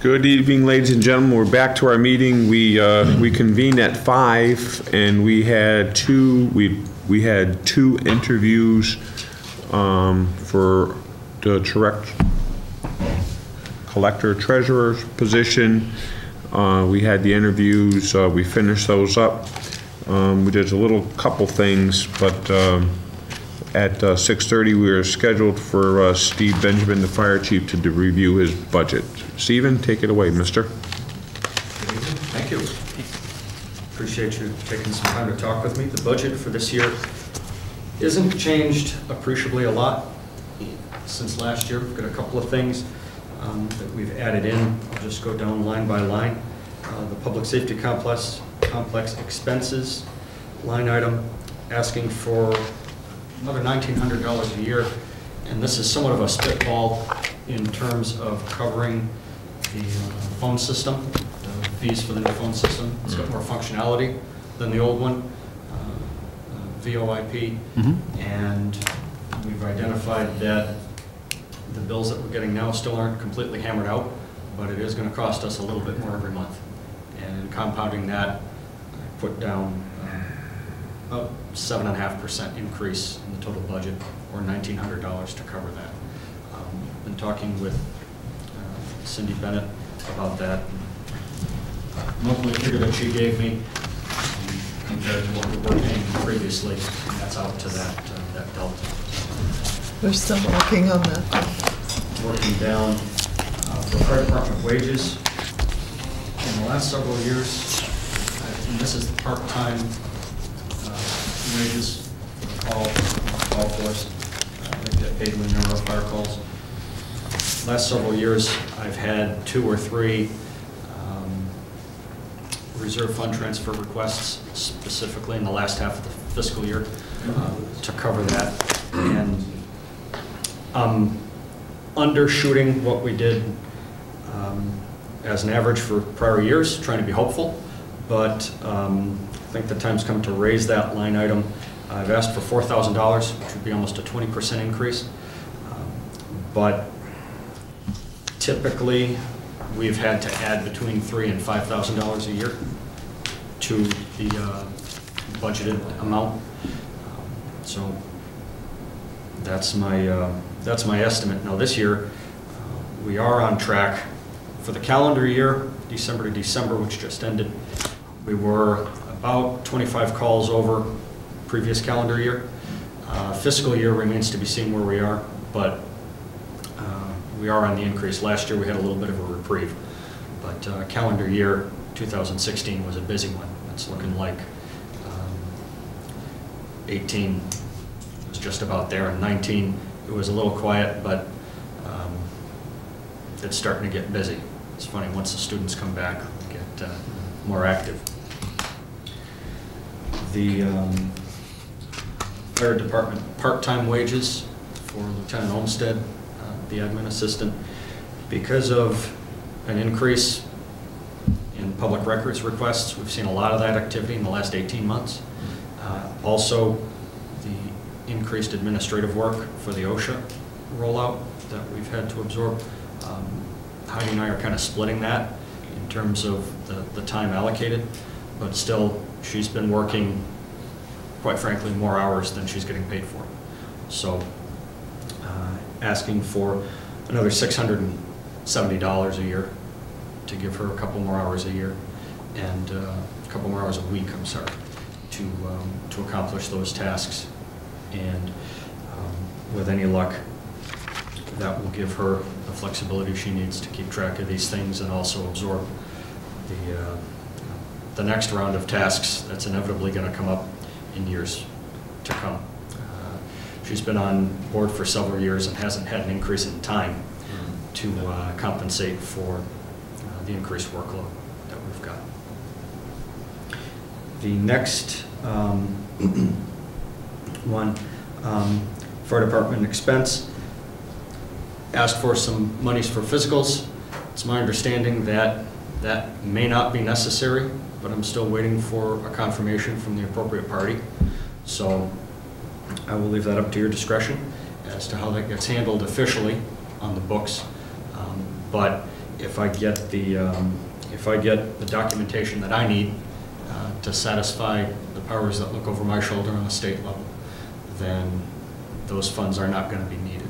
Good evening, ladies and gentlemen. We're back to our meeting. We, uh, we convened at five, and we had two, we, we had two interviews, um, for the direct collector treasurer position. Uh, we had the interviews, uh, we finished those up. Um, we did a little couple things, but, um, at uh, 6:30, we are scheduled for uh, Steve Benjamin, the fire chief, to do- review his budget. Stephen, take it away, mister. Thank you. Appreciate you taking some time to talk with me. The budget for this year isn't changed appreciably a lot since last year. We've got a couple of things um, that we've added in. I'll just go down line by line. Uh, The public safety complex, complex expenses line item, asking for another $1,900 a year. And this is somewhat of a spitball in terms of covering the uh, phone system, the fees for the new phone system. It's got more functionality than the old one, uh, uh, VoIP. And we've identified that the bills that we're getting now still aren't completely hammered out, but it is gonna cost us a little bit more every month. And compounding that, I put down about seven and a half percent increase in the total budget, or nineteen hundred dollars to cover that. Um, Been talking with uh, Cindy Bennett about that. Monthly figure that she gave me compared to what we were paying previously, and that's out to that, uh, that delta. We're still working on that. working down uh, for fire department wages. In the last several years, and this is the part-time wages for all, all force, uh, they get paid when there are fire calls. Last several years, I've had two or three um, reserve fund transfer requests, specifically in the last half of the fiscal year, uh, to cover that. And um, undershooting what we did um, as an average for prior years, trying to be hopeful, but um, think the time's come to raise that line item. I've asked for $4,000, which would be almost a 20% increase. Um, But typically, we've had to add between $3,000 and $5,000 a year to the uh, budgeted amount. Um, So that's my, uh, that's my estimate. Now, this year, uh, we are on track for the calendar year, December to December, which just ended. We were about 25 calls over previous calendar year. Uh, Fiscal year remains to be seen where we are, but uh, we are on the increase. Last year, we had a little bit of a reprieve, but uh, calendar year 2016 was a busy one. It's looking like um, 18 was just about there, and 19, it was a little quiet, but um, it's starting to get busy. It's funny, once the students come back, get uh, more active. The um, fire department part-time wages for Lieutenant Olmstead, uh, the admin assistant, because of an increase in public records requests, we've seen a lot of that activity in the last 18 months. Uh, Also, the increased administrative work for the OSHA rollout that we've had to absorb. Um, Heidi and I are kind of splitting that in terms of the, the time allocated, but still, she's been working, quite frankly, more hours than she's getting paid for. So, uh, asking for another $670 a year to give her a couple more hours a year, and uh, a couple more hours a week, I'm sorry, to, um, to accomplish those tasks. And um, with any luck, that will give her the flexibility she needs to keep track of these things and also absorb the, uh, the next round of tasks that's inevitably going to come up in years to come. Uh, She's been on board for several years and hasn't had an increase in time to uh, compensate for uh, the increased workload that we've got. The next um, one, um, fire department expense, asked for some monies for physicals. It's my understanding that that may not be necessary, but I'm still waiting for a confirmation from the appropriate party. So I will leave that up to your discretion as to how that gets handled officially on the books. Um, But if I get the, um, if I get the documentation that I need uh, to satisfy the powers that look over my shoulder on a state level, then those funds are not going to be needed.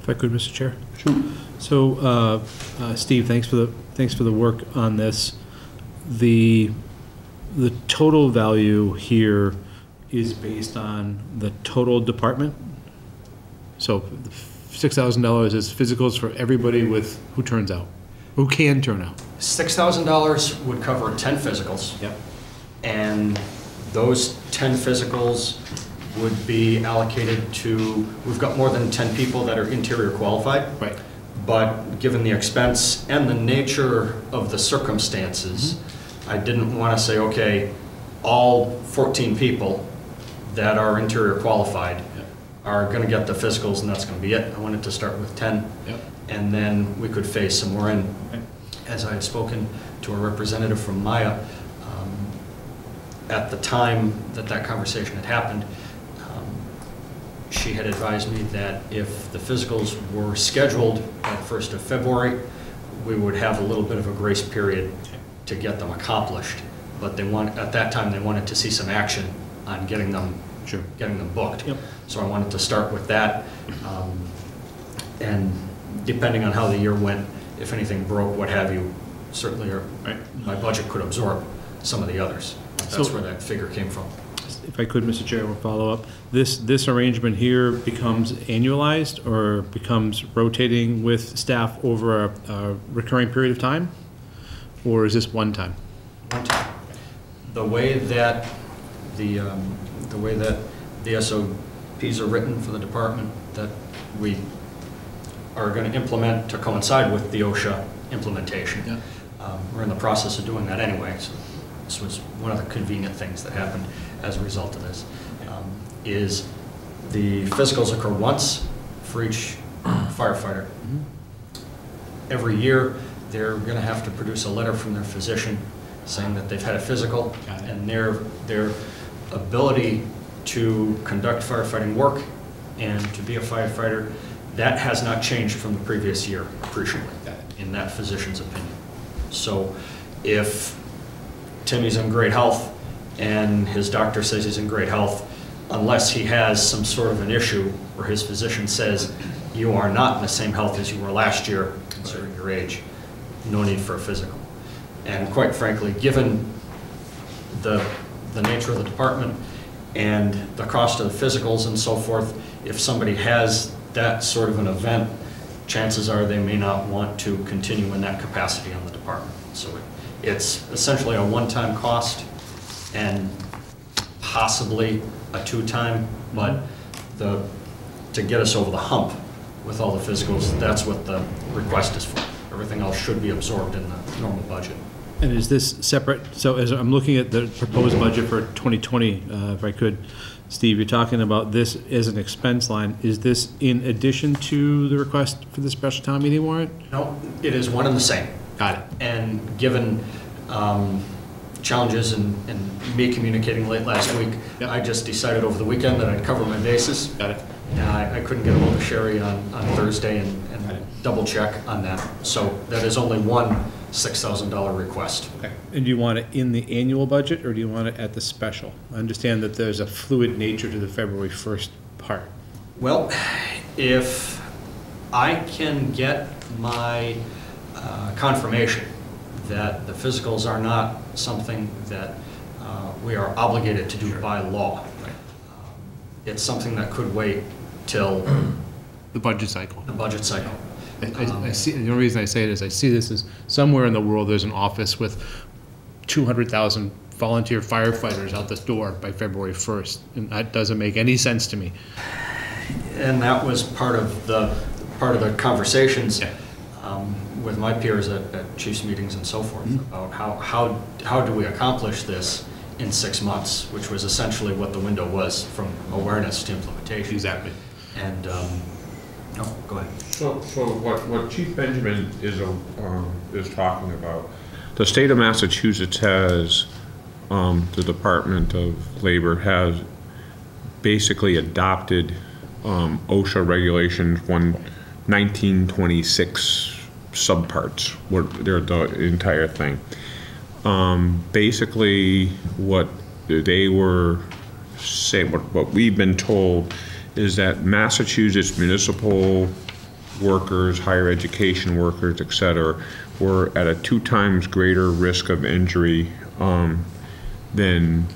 If I could, Mr. Chair? Sure. So, uh, uh, Steve, thanks for the, thanks for the work on this. The, the total value here is based on the total department? So $6,000 is physicals for everybody with, who turns out, who can turn out? $6,000 would cover 10 physicals. Yep. And those 10 physicals would be allocated to, we've got more than 10 people that are interior qualified. Right. But given the expense and the nature of the circumstances, mm-hmm. I didn't want to say, okay, all 14 people that are interior qualified Yep. are going to get the physicals and that's going to be it. I wanted to start with 10. Yep. And then we could phase some more in. Okay. As I had spoken to a representative from MIIA, um, at the time that that conversation had happened, um, she had advised me that if the physicals were scheduled the 1st of February, we would have a little bit of a grace period to get them accomplished. But they want, at that time, they wanted to see some action on getting them, Sure. getting them booked. Yep. So I wanted to start with that. um, And depending on how the year went, if anything broke, what have you, certainly our- Right. my budget could absorb some of the others. That's So- where that figure came from. If I could, Mr. Chair, we'll follow up. This, this arrangement here becomes annualized or becomes rotating with staff over a, a recurring period of time? Or is this one time? One time. The way that the, um, the way that the SOPs are written for the department that we are going to implement to coincide with the OSHA implementation. Yeah. Um, We're in the process of doing that anyway, so this was one of the convenient things that happened as a result of this, um, is the physicals occur once for each firefighter. Every year, they're going to have to produce a letter from their physician saying that they've had a physical, and their, their ability to conduct firefighting work and to be a firefighter, that has not changed from the previous year. Appreciably, in that physician's opinion. So if Timmy's in great health and his doctor says he's in great health, unless he has some sort of an issue where his physician says, you are not in the same health as you were last year, considering your age, no need for a physical. And quite frankly, given the, the nature of the department and the cost of the physicals and so forth, if somebody has that sort of an event, chances are they may not want to continue in that capacity on the department. So it- it's essentially a one-time cost and possibly a two-time, but the, to get us over the hump with all the physicals, that's what the request is for. Everything else should be absorbed in the normal budget. And is this separate, so as I'm looking at the proposed budget for 2020, uh, if I could, Steve, you're talking about this as an expense line. Is this in addition to the request for the special town meeting warrant? No, it is one and the same. Got it. And given um, challenges and and me communicating late last week, Yep. I just decided over the weekend that I'd cover my bases. Got it. I I couldn't get a hold of Sherry on, on Thursday and, and double check on that. So that is only one $6,000 request. Okay. And do you want it in the annual budget, or do you want it at the special? I understand that there's a fluid nature to the February 1st part. Well, if I can get my uh, confirmation that the physicals are not something that uh, we are obligated to do by law, um, it's something that could wait till The budget cycle. the budget cycle. I- I I see, the only reason I say it is I see this as somewhere in the world, there's an office with 200,000 volunteer firefighters out the door by February 1st, and that doesn't make any sense to me. And that was part of the, part of the conversations Yeah. um, with my peers at, at chiefs meetings and so forth, Mhm. about how, how, how do we accomplish this in six months, which was essentially what the window was from awareness to implementation. Exactly. And, um, no, go ahead. So, so what, what Chief Benjamin is, um, is talking about, the state of Massachusetts has, um, the Department of Labor has basically adopted, um, OSHA regulations 1926 subparts, what, they're the entire thing. Um, basically, what they were saying, what, what we've been told is that Massachusetts municipal workers, higher education workers, et cetera, were at a two times greater risk of injury, um, than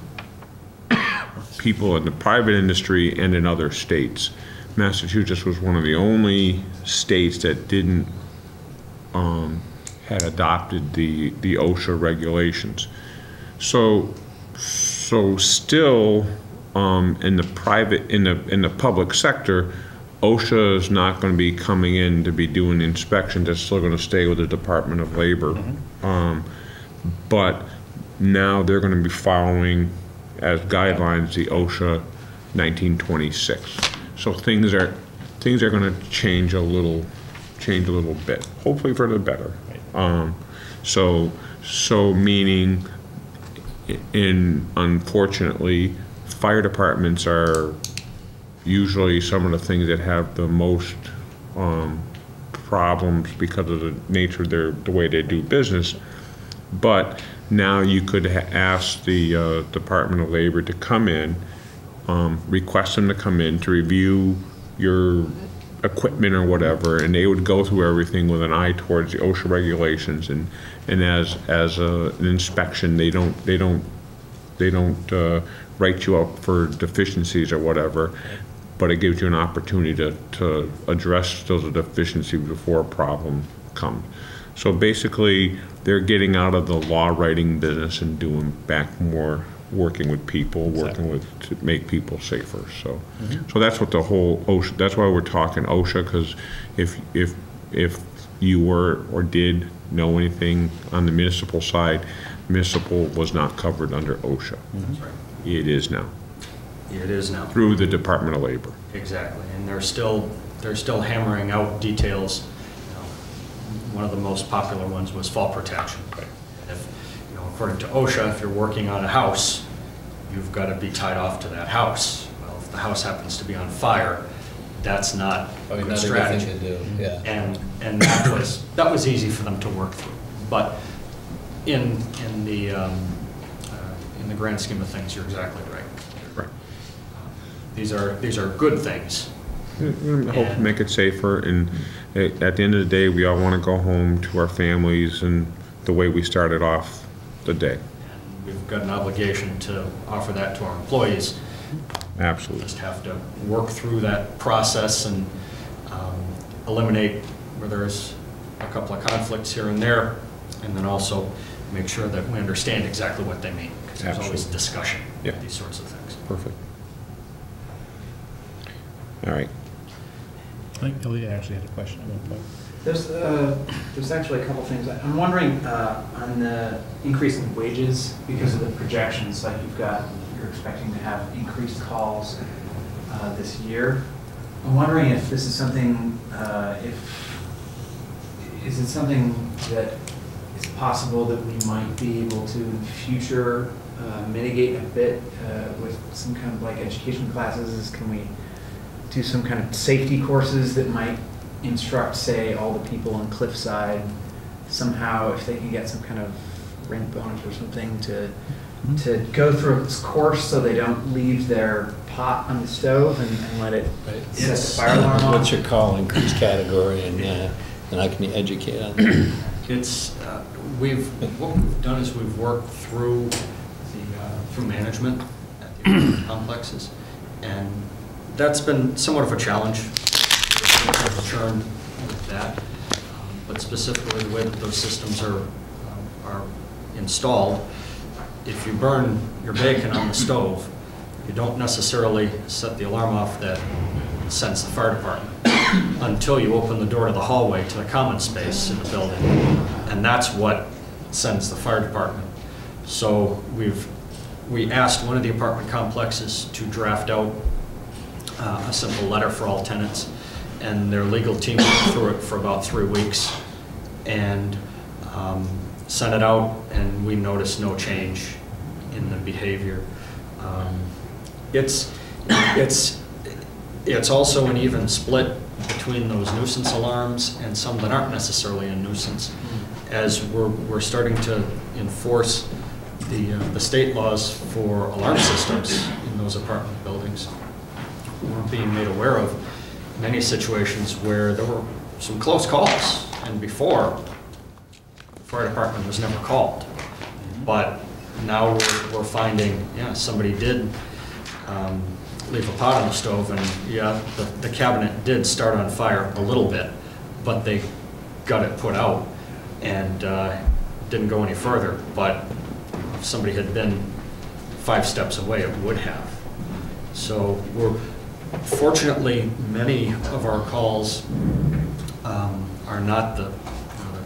people in the private industry and in other states. Massachusetts was one of the only states that didn't, um, had adopted the, the OSHA regulations. So, so still, um, in the private, in the, in the public sector, OSHA is not gonna be coming in to be doing inspections, it's still gonna stay with the Department of Labor. Um, but now they're gonna be following as guidelines the OSHA nineteen twenty-six. So things are, things are gonna change a little, change a little bit, hopefully for the better. Um, so, so meaning, in, unfortunately, fire departments are usually some of the things that have the most, um, problems because of the nature of their, the way they do business. But now you could ask the uh, Department of Labor to come in, um, request them to come in to review your equipment or whatever, and they would go through everything with an eye towards the OSHA regulations, and, and as, as a- an inspection, they don't, they don't, they don't uh, write you up for deficiencies or whatever, but it gives you an opportunity to, to address those deficiencies before a problem comes. So basically, they're getting out of the law writing business and doing back more, working with people, working with, to make people safer, so. Mm-hmm. So that's what the whole OSHA, that's why we're talking OSHA, because if, if, if you were or did know anything on the municipal side, municipal was not covered under OSHA. That's right. It is now, It is now. through the Department of Labor. Exactly, and they're still, they're still hammering out details. You know, One of the most popular ones was fall protection. And if, you know, according to OSHA, if you're working on a house, you've got to be tied off to that house. Well, if the house happens to be on fire, that's not Probably good a good strategy. thing to do, yeah. And, and that was, that was easy for them to work through. But in, in the, um, uh, in the grand scheme of things, you're exactly right. Right. These are, these are good things. Hope to make it safer, and at at the end of the day, we all want to go home to our families and the way we started off the day. And we've got an obligation to offer that to our employees. Absolutely. Just have to work through that process and um, eliminate where there's a couple of conflicts here and there, and then also make sure that we understand exactly what they mean, because there's always Absolutely. discussion, Yeah. these sorts of things. Perfect. All right. I think Elliot actually had a question at one point. There's, uh, there's actually a couple things. I'm wondering, uh, on the increase in wages, because of the projections, like you've got, you're expecting to have increased calls, uh, this year. I'm wondering if this is something, uh, if, is it something that is possible that we might be able to in the future uh, mitigate a bit, uh, with some kind of like education classes? Can we do some kind of safety courses that might instruct, say, all the people on Cliffside somehow, if they can get some kind of rent bonus or something to, to go through this course so they don't leave their pot on the stove and, and let it Right. set the fire alarm off. What's your call, increased category, and, uh, and I can educate on that. It's, uh, we've, what we've done is we've worked through the, uh, through management at the apartment complexes, and that's been somewhat of a challenge. With that, Um, but specifically the way that those systems are, um, are installed, if you burn your bacon on the stove, you don't necessarily set the alarm off that sends the fire department until you open the door to the hallway to the common space in the building. And that's what sends the fire department. So we've, we asked one of the apartment complexes to draft out uh, a simple letter for all tenants, and their legal team went through it for about three weeks and um, sent it out, and we noticed no change in the behavior. Um, It's, it's, it's also an even split between those nuisance alarms and some that aren't necessarily a nuisance. As we're, we're starting to enforce the, uh, the state laws for alarm systems in those apartment buildings, we're being made aware of many situations where there were some close calls, and before, the fire department was never called. But now we're, we're finding, yeah, somebody did um, leave a pot on the stove, and yeah, the, the cabinet did start on fire a little bit, but they got it put out and uh, didn't go any further. But if somebody had been five steps away, it would have. So we're, fortunately, many of our calls um, are not the,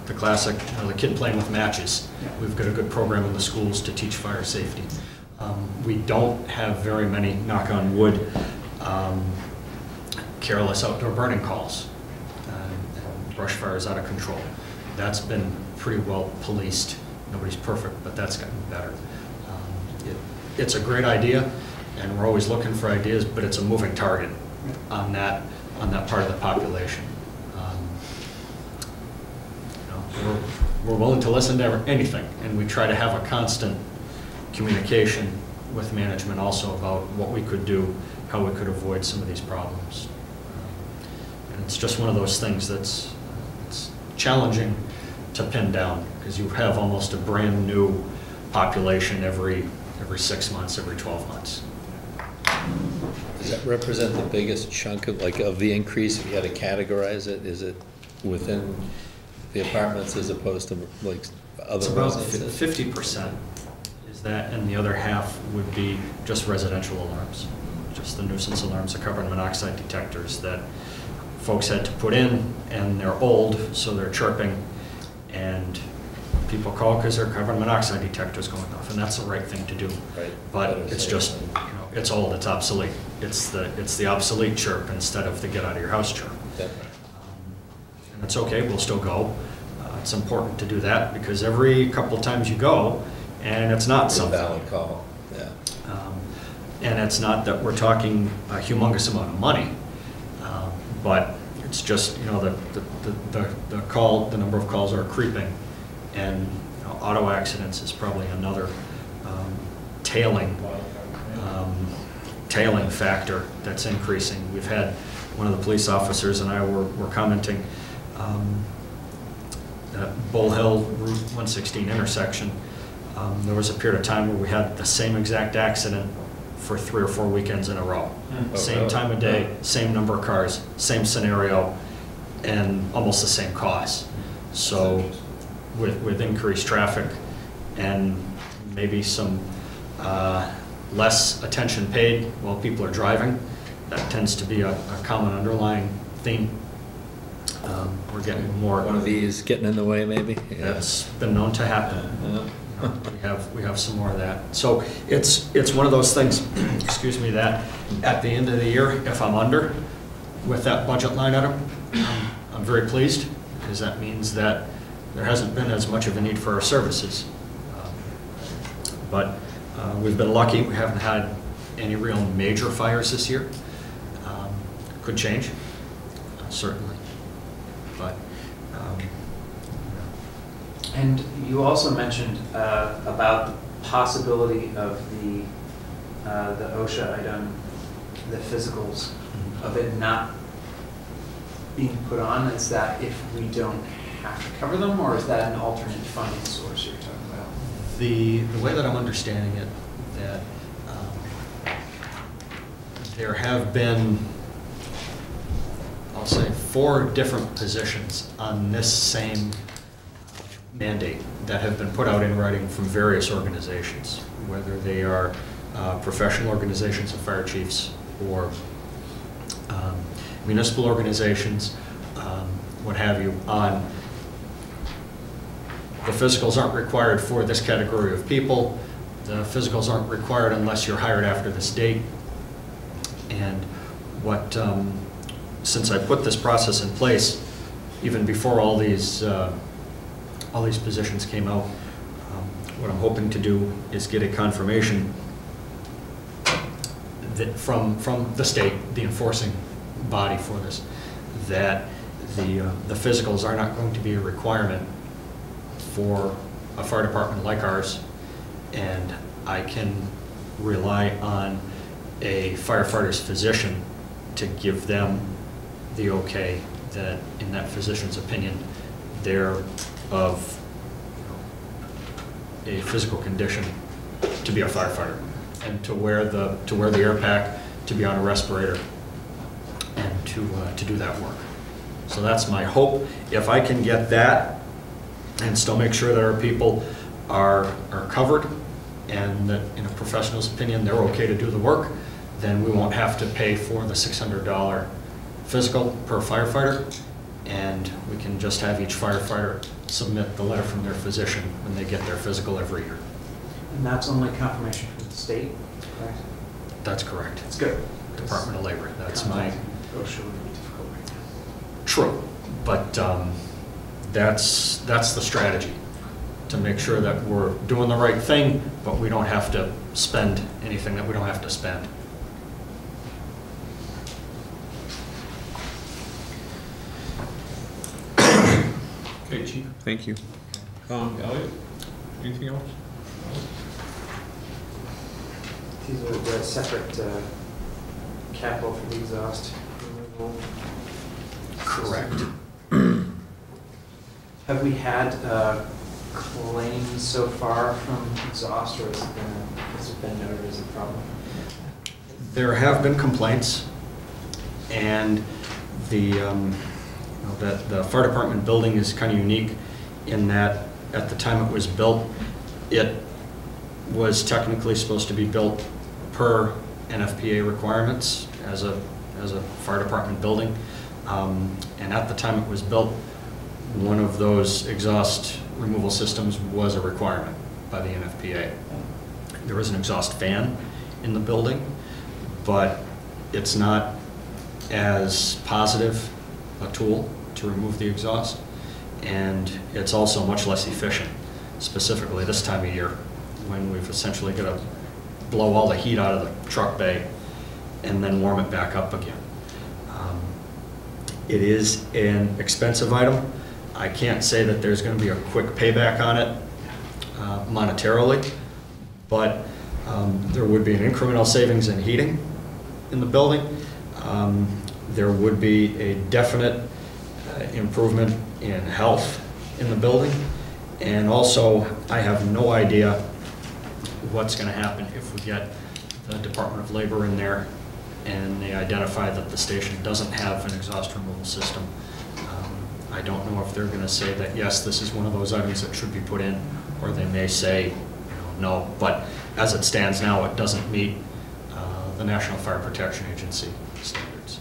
the classic, you know, the kid playing with matches. We've got a good program in the schools to teach fire safety. Um, We don't have very many, knock on wood, um, careless outdoor burning calls. uh, Brush fires out of control. That's been pretty well policed. Nobody's perfect, but that's gotten better. Um, it- It's a great idea, and we're always looking for ideas, but it's a moving target on that, on that part of the population. Um, you know, We're we're willing to listen to anything, and we try to have a constant communication with management also about what we could do, how we could avoid some of these problems. Um, And it's just one of those things that's it's challenging to pin down, because you have almost a brand-new population every, every six months, every 12 months. Does that represent the biggest chunk of, like, of the increase, if you had to categorize it? Is it within the apartments as opposed to, like, other It's other about residences? fifty percent is that, and the other half would be just residential alarms. Just the nuisance alarms, the carbon monoxide detectors that folks had to put in, and they're old, so they're chirping, and people call because their carbon monoxide detector's going off, and that's the right thing to do. Right. But Better it's safe just, than- you know, it's old, it's obsolete. It's the, it's the obsolete chirp instead of the get out of your house chirp. Yeah. And it's okay, we'll still go. Uh, It's important to do that because every couple of times you go, and it's not It's a something. valid call, yeah. Um, And it's not that we're talking a humongous amount of money, um, but it's just, you know, the, the- the, the call, the number of calls are creeping. And you know, auto accidents is probably another um, tailing, um, tailing factor that's increasing. We've had, one of the police officers and I were, were commenting, um, that Bull Hill Route 116 intersection, um, there was a period of time where we had the same exact accident for three or four weekends in a row. Oh, Same time of day, same number of cars, same scenario, and almost the same cost. So with, with increased traffic and maybe some uh, less attention paid while people are driving, that tends to be a a common underlying theme. Um, We're getting more. One of these getting in the way, maybe? Yeah. That's been known to happen. Yeah. We have, we have some more of that. So it's, it's one of those things, excuse me, that at the end of the year, if I'm under with that budget line item, I'm- I'm very pleased, because that means that there hasn't been as much of a need for our services. Um, But uh, we've been lucky, we haven't had any real major fires this year. Um, Could change, uh, certainly, but, um, And you also mentioned uh, about the possibility of the, uh, the OSHA item, the physicals of it not being put on. Is that if we don't have to cover them, or is that an alternate funding source you're? The, the way that I'm understanding it, that um, there have been, I'll say, four different positions on this same mandate that have been put out in writing from various organizations, whether they are uh, professional organizations of fire chiefs or um, municipal organizations, um, what have you, on the physicals aren't required for this category of people. The physicals aren't required unless you're hired after this date. And what, um, since I put this process in place, even before all these, uh, all these positions came out, um, what I'm hoping to do is get a confirmation that from, from the state, the enforcing body for this, that the, uh, the physicals are not going to be a requirement for a fire department like ours, and I can rely on a firefighter's physician to give them the okay that, in that physician's opinion, they're of a physical condition to be a firefighter, and to wear the, to wear the air pack, to be on a respirator, and to, uh, to do that work. So that's my hope. If I can get that, and still make sure that our people are, are covered, and that, in a professional's opinion, they're okay to do the work, then we won't have to pay for the $600 physical per firefighter, and we can just have each firefighter submit the letter from their physician when they get their physical every year. And that's only confirmation from the state, correct? That's correct. That's good. Department of Labor, that's my, would be difficult right now. true, but um, that's, that's the strategy, to make sure that we're doing the right thing, but we don't have to spend anything that we don't have to spend. Okay, Chief, thank you. Um, Elliot, anything else? These are the separate uh, capital for the exhaust. Correct. Have we had uh, claims so far from exhaust, or has it been, has it been noted as a problem? There have been complaints, and the, um, you know, that the fire department building is kind of unique in that at the time it was built, it was technically supposed to be built per NFPA requirements as a, as a fire department building. Um, And at the time it was built, one of those exhaust removal systems was a requirement by the NFPA. There is an exhaust fan in the building, but it's not as positive a tool to remove the exhaust, and it's also much less efficient, specifically this time of year, when we've essentially got to blow all the heat out of the truck bay and then warm it back up again. Um, It is an expensive item. I can't say that there's going to be a quick payback on it uh, monetarily, but um, there would be an incremental savings in heating in the building. Um, There would be a definite uh, improvement in health in the building. And also, I have no idea what's going to happen if we get the Department of Labor in there and they identify that the station doesn't have an exhaust removal system. I don't know if they're going to say that, yes, this is one of those items that should be put in, or they may say, you know, no. But as it stands now, it doesn't meet uh, the National Fire Protection Agency standards.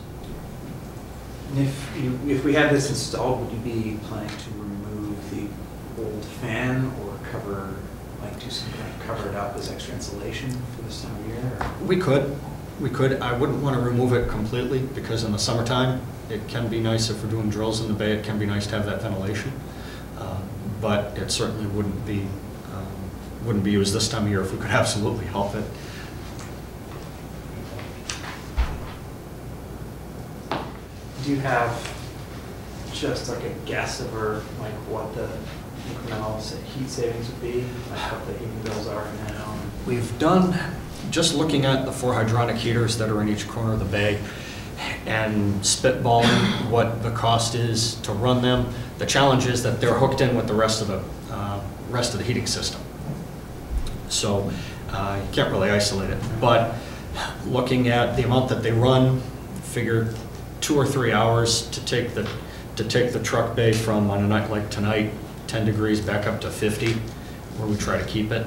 And if you, if we had this installed, would you be planning to remove the old fan or cover, like do some kind of cover it up as extra insulation for this time of year? or- We could, we could. I wouldn't want to remove it completely because in the summertime, it can be nice if we're doing drills in the bay, it can be nice to have that ventilation. Um, But it certainly wouldn't be, um, wouldn't be used this time of year if we could absolutely help it. Do you have just like a guess of or like what the incremental heat savings would be? Like what the heating bills are now? We've done, just looking at the four hydronic heaters that are in each corner of the bay and spitballing what the cost is to run them. The challenge is that they're hooked in with the rest of the, uh, rest of the heating system. So uh, you can't really isolate it. But looking at the amount that they run, figure two or three hours to take the, to take the truck bay from, on a night like tonight, 10 degrees back up to 50, where we try to keep it.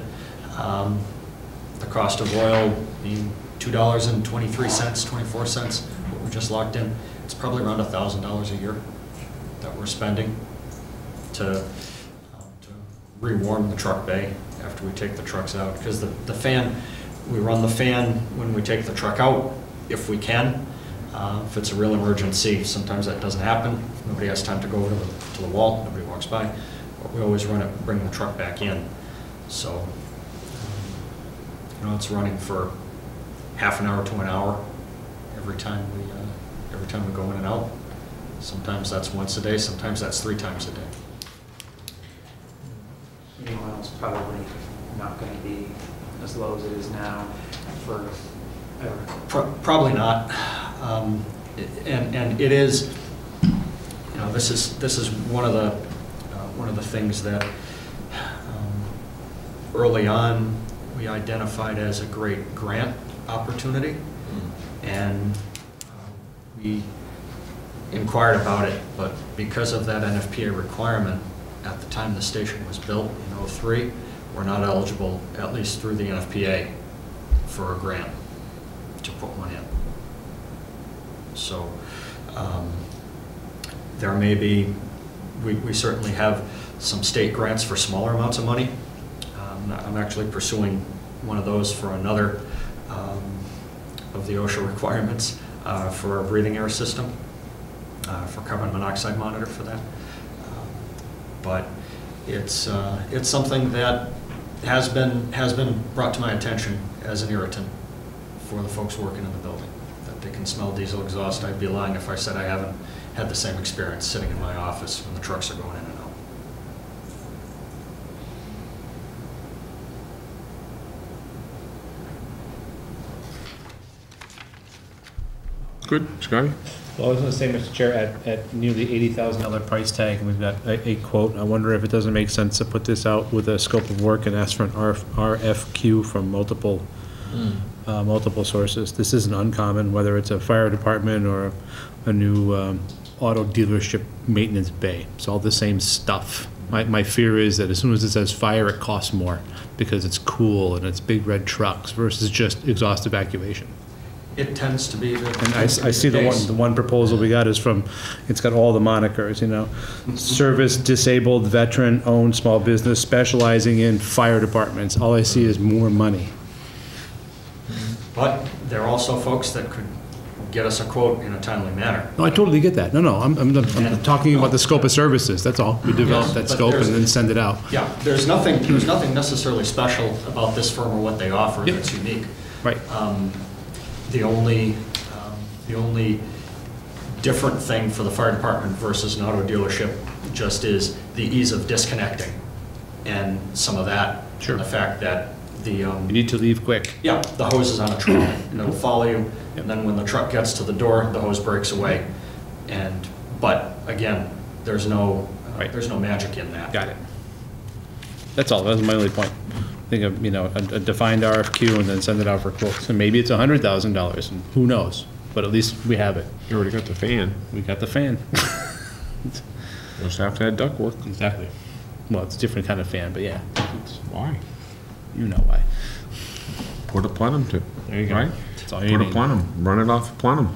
Um, The cost of oil being $2.23, 24 cents, what we just locked in, it's probably around $1,000 a year that we're spending to, um, to rewarm the truck bay after we take the trucks out. Because the, the fan, we run the fan when we take the truck out, if we can. Uh, If it's a real emergency, sometimes that doesn't happen. Nobody has time to go to the, to the wall, nobody walks by. But we always run it, bring the truck back in. So, you know, it's running for half an hour to an hour every time we, uh, every time we go in and out. Sometimes that's once a day, sometimes that's three times a day. Meanwhile, it's probably not gonna be as low as it is now for ever. Pro- Probably not. Um, And, and it is, you know, this is, this is one of the, uh, one of the things that um, early on, we identified as a great grant opportunity. And uh, we inquired about it, but because of that NFPA requirement, at the time the station was built in '03, we're not eligible, at least through the NFPA, for a grant to put one in. So um, there may be, we we certainly have some state grants for smaller amounts of money. I'm actually pursuing one of those for another um, of the OSHA requirements uh, for a breathing air system, uh, for carbon monoxide monitor for that. Um, But it's, uh, it's something that has been, has been brought to my attention as an irritant for the folks working in the building, that they can smell diesel exhaust. I'd be lying if I said I haven't had the same experience sitting in my office when the trucks are going in and out. Good, Scotty? Well, I was gonna say, Mr. Chair, at, at nearly eighty thousand dollar price tag, and we've got a, a quote, I wonder if it doesn't make sense to put this out with a scope of work and ask for an RF, RFQ from multiple, uh, multiple sources. This isn't uncommon, whether it's a fire department or a new, um, auto dealership maintenance bay. It's all the same stuff. My, my fear is that as soon as it says fire, it costs more, because it's cool and it's big red trucks versus just exhaust evacuation. It tends to be the. And I, I see the one, the one proposal we got is from, it's got all the monikers, you know. Service disabled, veteran-owned small business specializing in fire departments. All I see is more money. But there are also folks that could get us a quote in a timely manner. No, I totally get that. No, no, I'm, I'm, I'm talking about the scope of services, that's all. We develop Yes, that but scope and there's- then send it out. Yeah, there's nothing, there's nothing necessarily special about this firm or what they offer Yep. that's unique. Right. Um, The only, um, the only different thing for the fire department versus an auto dealership just is the ease of disconnecting and some of that. Sure. The fact that the, um, You need to leave quick. yeah, the hose is on a truck and it'll follow you, and then when the truck gets to the door, the hose breaks away. And, but again, there's no, uh, Right. there's no magic in that. Got it. That's all, that's my only point. Think of, you know, a a defined RFQ and then send it out for quotes. And maybe it's a hundred thousand dollars, and who knows? But at least we have it. You already got the fan. We got the fan. Just have to have ductwork. Exactly. Well, it's a different kind of fan, but yeah, it's- Why? you know why. Put a plenum to. There you go. Right? That's all you Put a need. plenum, run it off a plenum.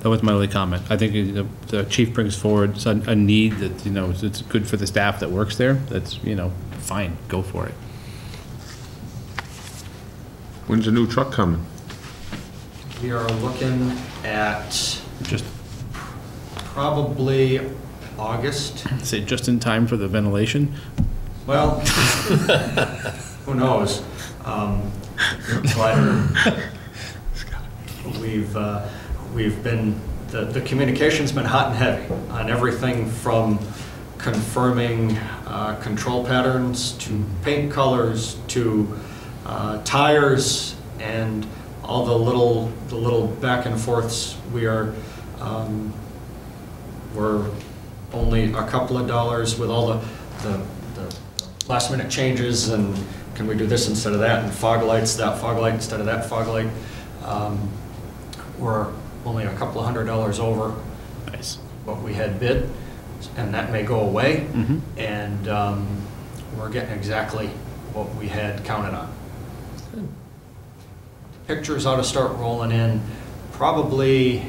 That was my only comment. I think the, the chief brings forward a, a need that, you know, it's good for the staff that works there. That's, you know, fine, go for it. When's the new truck coming? We are looking at Just, probably August. say, just in time for the ventilation. Well, who knows? Um, But we've, uh, we've been, the, the communication's been hot and heavy on everything from confirming uh, control patterns to paint colors to uh, tires and all the little, the little back and forths. We are, um, we're only a couple of dollars with all the, the, the last minute changes and can we do this instead of that and fog lights, that fog light instead of that fog light. Um, We're only a couple of hundred dollars over Nice. what we had bid and that may go away. Mhm. And um, we're getting exactly what we had counted on. Pictures ought to start rolling in probably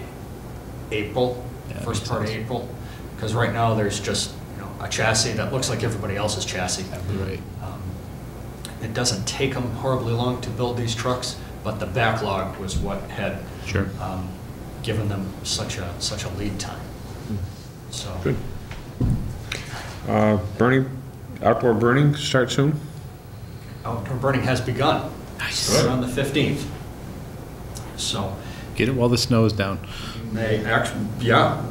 April, Yeah, first makes part of sense. April. Because right now, there's just, you know, a chassis that looks like everybody else's chassis. Right. Um, It doesn't take them horribly long to build these trucks, but the backlog was what had Sure. um, given them such a, such a lead time. So. Good. Uh, burning, outdoor burning start soon? Outdoor burning has begun. Nice. On the 15th. So Get it while the snow is down. May actually, yeah,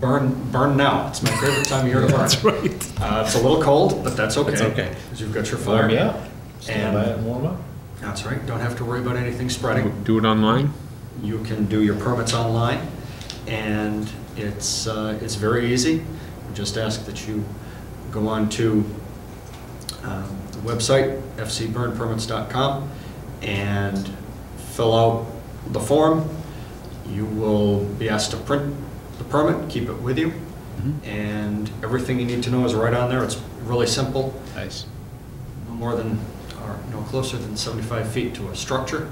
burn, burn now. It's my favorite time of year to burn. That's right. Uh, it's a little cold, but that's okay. It's okay. Because you've got your fire. Warm me up. Stand by it And and warm up. that's right, don't have to worry about anything spreading. Do it online? You can do your permits online, and it's, uh, it's very easy. We Just ask that you go on to um, the website, fcburnpermits.com, and fill out the form. You will be asked to print the permit, keep it with you, and everything you need to know is right on there. It's really simple Nice. no more than, or no closer than 75 feet to a structure,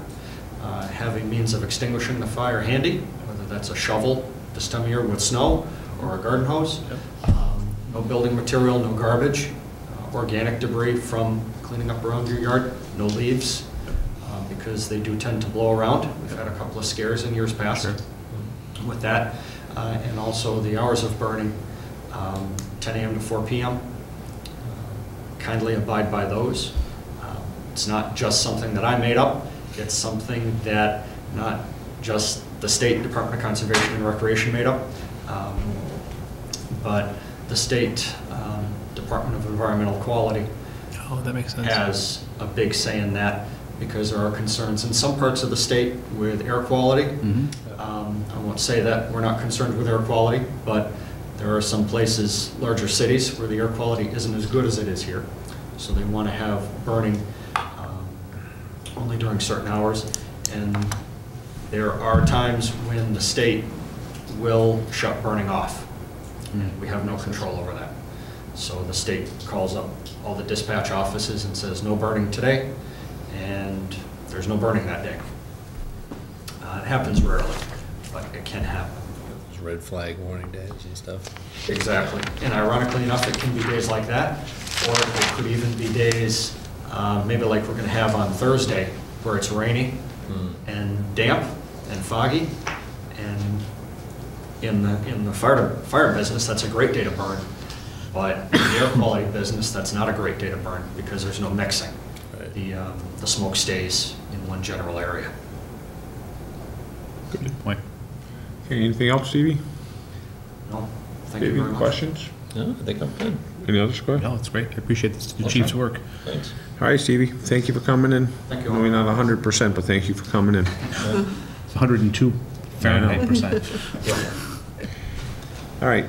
uh, having means of extinguishing the fire handy, whether that's a shovel this time of year with snow, or a garden hose. Um, No building material, no garbage, uh, organic debris from cleaning up around your yard, no leaves, uh, because they do tend to blow around. We've had a couple of scares in years past with that, uh, and also the hours of burning, um, 10 AM to 4 PM. Kindly abide by those. Um, It's not just something that I made up, it's something that not just the State Department of Conservation and Recreation made up, um, but the State um, Department of Environmental Quality Oh, that makes sense. has a big say in that because there are concerns in some parts of the state with air quality. Mhm. Um, I won't say that we're not concerned with air quality, but there are some places, larger cities, where the air quality isn't as good as it is here. So they want to have burning only during certain hours. And there are times when the state will shut burning off. And we have no control over that. So the state calls up all the dispatch offices and says, no burning today, and there's no burning that day. Uh, It happens rarely, but it can happen. Those Red flag warning days and stuff. Exactly. And ironically enough, it can be days like that, or it could even be days, uh, maybe like we're going to have on Thursday, where it's rainy and damp and foggy. And in the, in the fire, fire business, that's a great day to burn. But in the air quality business, that's not a great day to burn because there's no mixing. Right. The, um, the smoke stays in one general area. Good point. Okay, anything else, Stevie? No, thank you very much. questions? No, I think I'm good. Any others, go ahead. No, it's great. I appreciate the chief's work. Thanks. All right, Stevie, thank you for coming in. Thank you. Maybe not hundred percent, but thank you for coming in. It's 102 Fahrenheit percent. All right.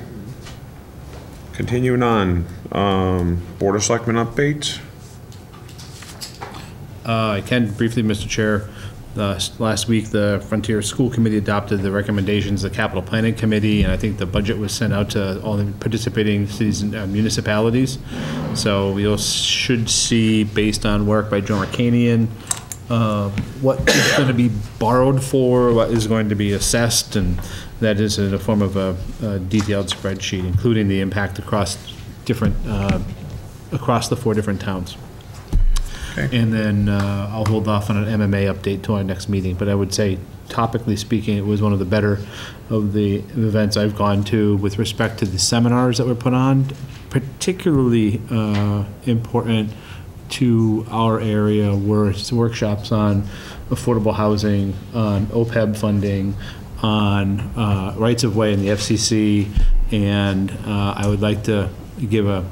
Continuing on, um, Board of Selectmen updates? Uh, I can briefly, Mr. Chair. Uh, Last week, the Frontier School Committee adopted the recommendations of the Capital Planning Committee, and I think the budget was sent out to all the participating cities and uh, municipalities. So you'll, should see, based on work by John Arcanian, uh, what is going to be borrowed for, what is going to be assessed, and that is in the form of a a detailed spreadsheet, including the impact across different, uh, across the four different towns. And then uh, I'll hold off on an MMA update till our next meeting, but I would say topically speaking, it was one of the better of the events I've gone to with respect to the seminars that were put on, particularly uh, important to our area were workshops on affordable housing, on OPEB funding, on uh, rights-of-way in the FCC, and uh, I would like to give a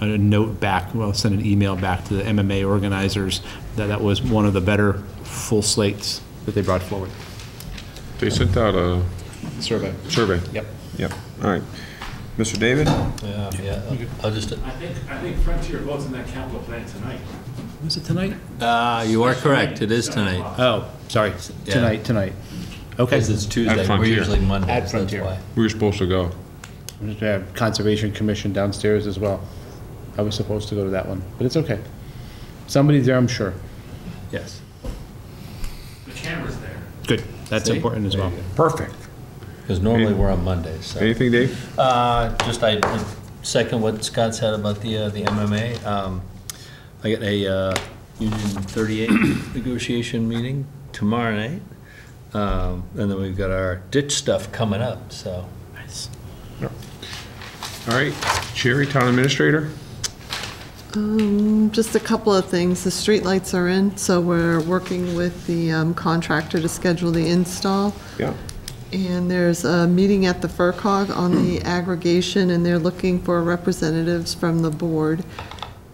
a note back, well, send an email back to the MMA organizers that that was one of the better full slates that they brought forward. They sent out a Survey. survey. Yep. Yep, all right. Mr. David? Yeah, yeah, I'll just, I think, I think Frontier votes on that capital plan tonight. Was it tonight? uh, you are correct, it is tonight. Oh, sorry, Yeah. tonight, tonight. Okay. Because it's Tuesday, we're Frontier. usually At Mondays, that's Frontier. why. We were supposed to go. There's a Conservation Commission downstairs as well. I was supposed to go to that one, but it's okay. Somebody's there, I'm sure. Yes. The camera's there. Good, that's See? important as There well. Perfect. Because normally we're on Mondays, so. Anything, Dave? Uh, just I I second what Scott said about the, uh, the MMA. Um, I got a, uh, Union thirty-eight negotiation meeting tomorrow night. Um, and then we've got our ditch stuff coming up, so. Nice. All right, Sherry, Town Administrator? Um, Just a couple of things. The streetlights are in, so we're working with the um, contractor to schedule the install. Yeah. And there's a meeting at the FRCOG on the aggregation, and they're looking for representatives from the board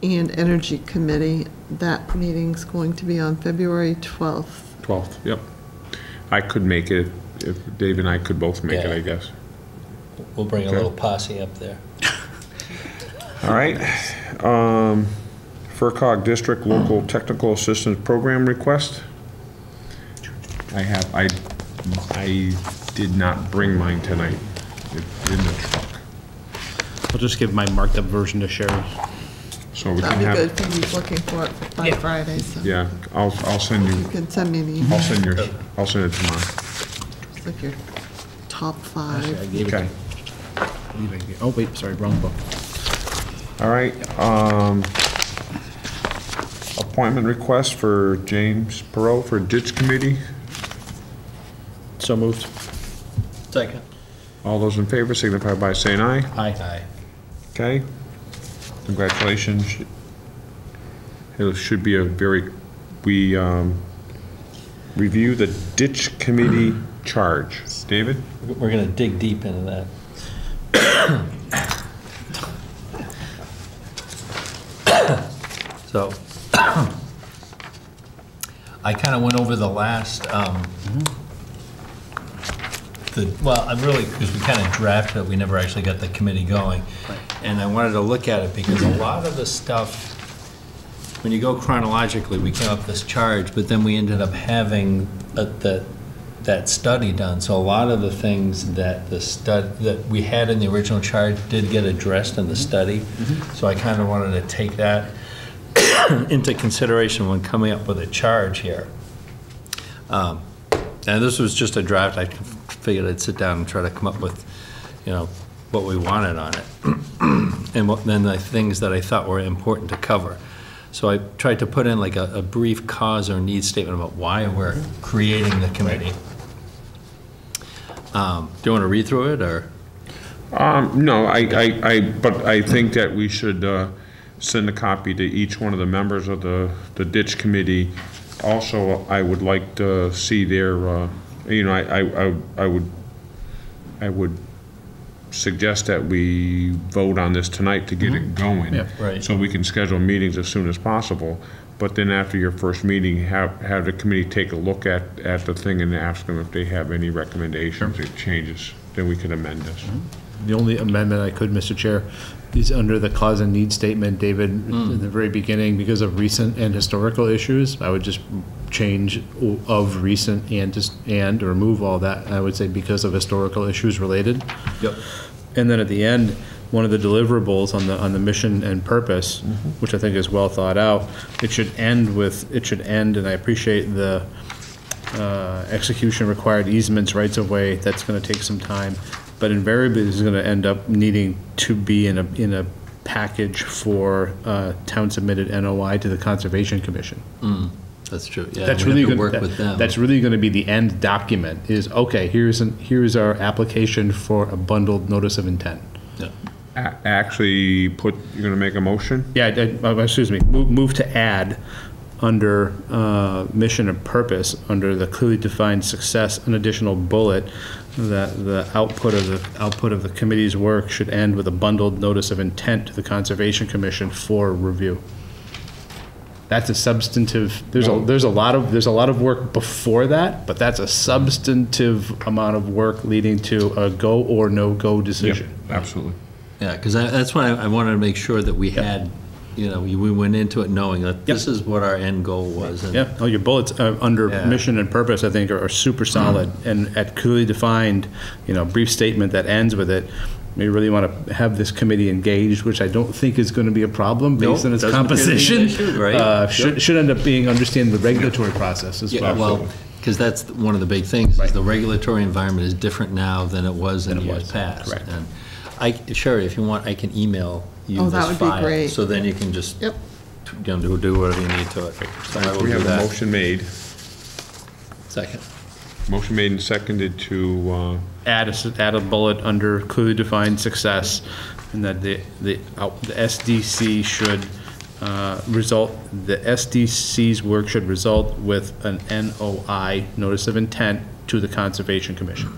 and Energy Committee. That meeting's going to be on February 12th. 12th, yep. I could make it, if Dave and I could both make it, Yeah. I guess. We'll bring a Okay. little posse up there. All right. Um, FRCOG District Local Technical Assistance Program request. I have, I, I did not bring mine tonight. It's in the truck. I'll just give my marked up version to Sherry. So we can That'd be good have, if he's looking for it by Yeah. Friday, so yeah, I'll, I'll send you you, can send me an email, I'll send your, I'll send it tomorrow. like your top Actually, I five. gave it Okay. to, leave it here. oh, wait, sorry, wrong book. All right, um, appointment request for James Perot for ditch committee. So moved. Second. All those in favor signify by saying aye. Aye. Aye. Okay, congratulations. It should be a very, we, um, review the ditch committee charge. David? We're gonna dig deep into that. So, I kind of went over the last, um, the, well, I really, because we kind of drafted it, we never actually got the committee going. And I wanted to look at it because a lot of the stuff, when you go chronologically, we came up with this charge, but then we ended up having a- that, that study done. So a lot of the things that the stud, that we had in the original charge did get addressed in the mm-hmm. study. Mm-hmm. So I kind of wanted to take that into consideration when coming up with a charge here. Um, And this was just a draft, I figured I'd sit down and try to come up with, you know, what we wanted on it. And what, then the things that I thought were important to cover. So I tried to put in like a, a brief cause or need statement about why we're mm-hmm. creating the committee. Um, Do you want to read through it, or? Um, no, I, I, I, but I think that we should, uh, send a copy to each one of the members of the, the ditch committee. Also, I would like to see their, uh, you know, I, I, I- I would, I would suggest that we vote on this tonight to get it mm-hmm. going. Yeah. Right. So we can schedule meetings as soon as possible. But then after your first meeting, have, have the committee take a look at, at the thing and ask them if they have any recommendations or changes, then we can amend this. Mm-hmm. The only amendment I could, Mr. Chair, is under the cause and need statement, David, in the very beginning, because of recent and historical issues, I would just change of recent and just, and remove all that. I would say because of historical issues related. Yep. And then at the end, one of the deliverables on the, on the mission and purpose, which I think is well thought out, it should end with, it should end, and I appreciate the uh, execution required easements, rights of way, that's gonna take some time. But invariably, this is gonna end up needing to be in a, in a package for uh, town submitted NOI to the Conservation Commission. That's true, yeah. That's we really have to gonna, Work with them. that's really gonna be the end document, is, okay, here's, an here's our application for a bundled notice of intent. Yeah. A- Actually, put, you're gonna make a motion? Yeah, I- I- excuse me, move, move to add under uh, mission and purpose, under the clearly defined success, an additional bullet, that the output of the, output of the committee's work should end with a bundled notice of intent to the Conservation Commission for review. That's a substantive, there's a, there's a lot of, there's a lot of work before that, but that's a substantive amount of work leading to a go or no-go decision. Absolutely. Yeah, because that's why I wanted to make sure that we had, you know, we went into it knowing that this is what our end goal was. and- Yeah, oh, your bullets uh, under Yeah. mission and purpose, I think, are are super solid, and at clearly defined, you know, brief statement that ends with it. We really want to have this committee engaged, which I don't think is going to be a problem based No, on its doesn't appear to be an composition. issue, right? Uh. Should, should end up being, understand the regulatory process as Yeah, well. well, because that's one of the big things, is the regulatory environment is different now than it was in Than it years was, past. correct. And I, Sherry, if you want, I can email you Oh, this that would be file, great. So then you can just, you Yep. know, do do whatever you need to it. So I will We do have a that. motion made, Second. motion made and seconded to, uh, Add a, s- add a bullet under clearly defined success, and that the, the, out- the SDC should uh, result, the SDC's work should result with an NOI, notice of intent, to the Conservation Commission.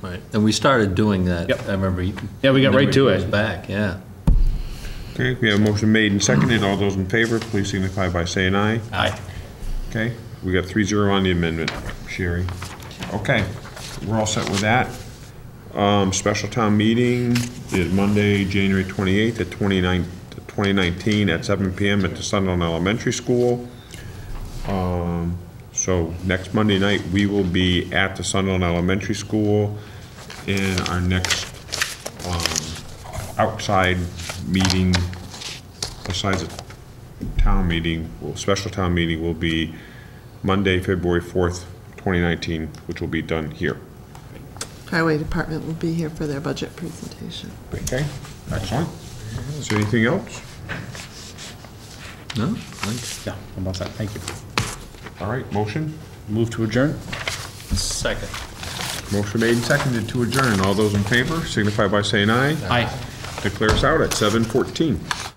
Right, and we started doing that. Yep. I remember. you- Yeah, we got right to years it. Back, yeah. Okay, we have a motion made and seconded. All those in favor, please signify by saying aye. Aye. Okay, we got three zero on the amendment, Sherry. Okay, we're all set with that. Um, special town meeting is Monday, January twenty-eighth at 29 2019 at seven PM at the Sunderland Elementary School. Um, so next Monday night, we will be at the Sunderland Elementary School and our next, outside meeting besides a town meeting, well, special town meeting will be Monday, February 4th, 2019, which will be done here. Highway Department will be here for their budget presentation. Okay, excellent. Is there anything else? No? Like, Yeah, I'm about that, thank you. All right, motion? Move to adjourn? Second. Motion made and seconded to adjourn. All those in favor signify by saying aye. Aye. Declare us out at 7:14.